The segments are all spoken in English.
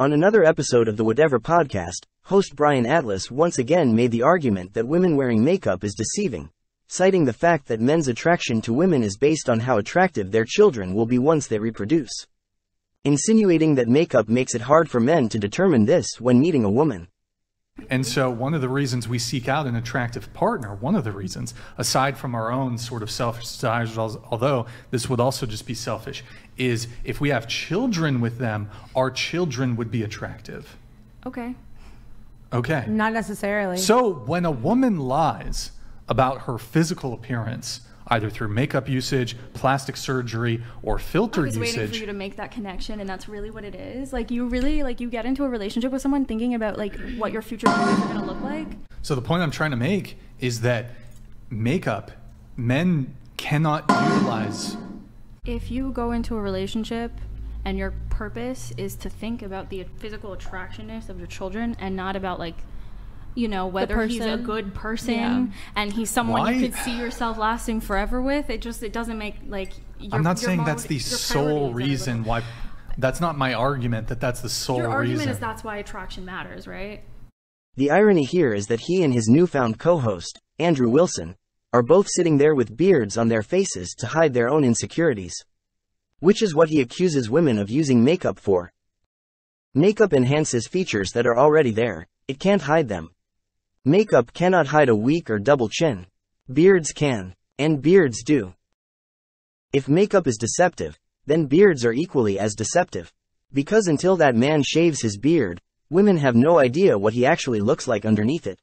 On another episode of the Whatever podcast, host Brian Atlas once again made the argument that women wearing makeup is deceiving, citing the fact that men's attraction to women is based on how attractive their children will be once they reproduce. Insinuating that makeup makes it hard for men to determine this when meeting a woman. And so, one of the reasons we seek out an attractive partner, one of the reasons, aside from our own sort of selfish desires, although this would also just be selfish, is if we have children with them, our children would be attractive. Okay. Okay. Not necessarily. So, when a woman lies about her physical appearance, either through makeup usage, plastic surgery, or filter I was usage. waiting for you to make that connection, and that's really what it is. Like you really like you get into a relationship with someone thinking about like what your future boys are gonna look like. So the point I'm trying to make is that makeup, men cannot utilize. If you go into a relationship and your purpose is to think about the physical attractionness of your children and not about like you know whether he's a good person Yeah. and he's someone Why- you could see yourself lasting forever with it just it doesn't make like your, I'm not your saying mo- that's the sole priorities are a reason why. That's not my argument that that's the sole your argument reason. is that's why attraction matters right The irony here is that he and his newfound co-host, Andrew Wilson, are both sitting there with beards on their faces to hide their own insecurities. Which is what he accuses women of using makeup for. Makeup enhances features that are already there, it can't hide them. Makeup cannot hide a weak or double chin. Beards can. And beards do. If makeup is deceptive, then beards are equally as deceptive. Because until that man shaves his beard, women have no idea what he actually looks like underneath it.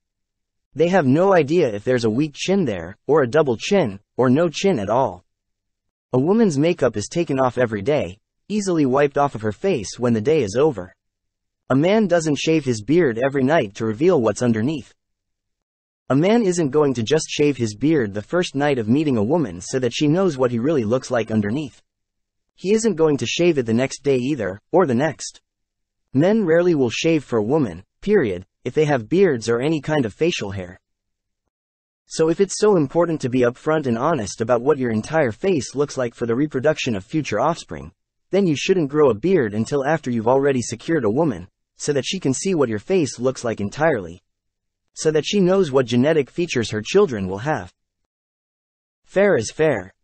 They have no idea if there's a weak chin there, or a double chin, or no chin at all. A woman's makeup is taken off every day, easily wiped off of her face when the day is over. A man doesn't shave his beard every night to reveal what's underneath. A man isn't going to just shave his beard the first night of meeting a woman so that she knows what he really looks like underneath. He isn't going to shave it the next day either, or the next. Men rarely will shave for a woman, period, if they have beards or any kind of facial hair. So if it's so important to be upfront and honest about what your entire face looks like for the reproduction of future offspring, then you shouldn't grow a beard until after you've already secured a woman, so that she can see what your face looks like entirely. So that she knows what genetic features her children will have. Fair is fair.